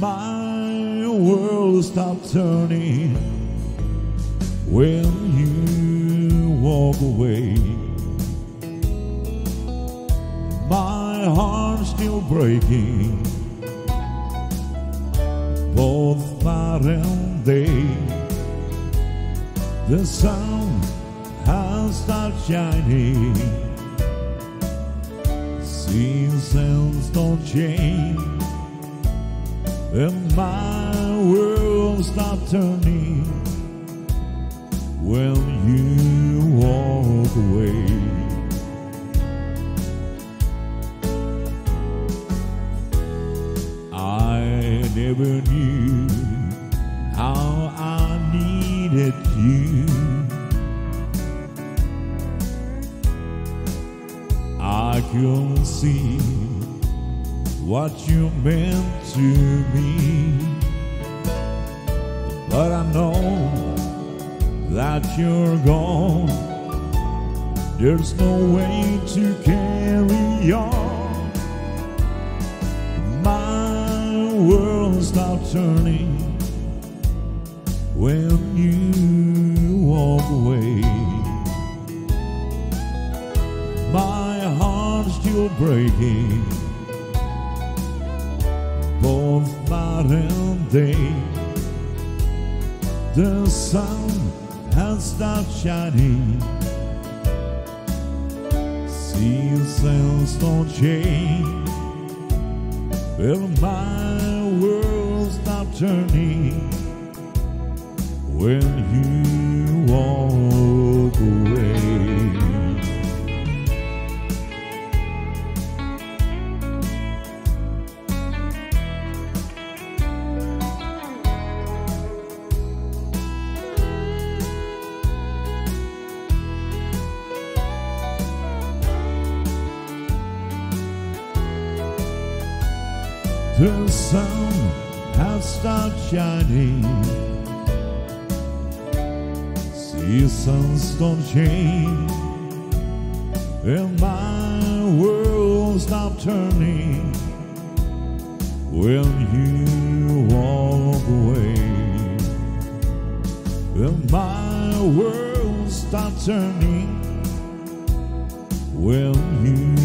My world stopped turning when you walk away. My heart's still breaking both night and day. The sun has stopped shining. Seasons don't change, and my world stopped turning when you walk away. I never knew how I needed you. I couldn't see what you meant to me, but I know that you're gone. There's no way to carry on. My world stopped turning when you walk away. My heart's still breaking and day. The sun has stopped shining. Seasons don't change. Well, my world stopped turning when you walk The sun has stopped shining. Seasons don't change, and my world stopped turning when you walk away. And my world stopped turning when you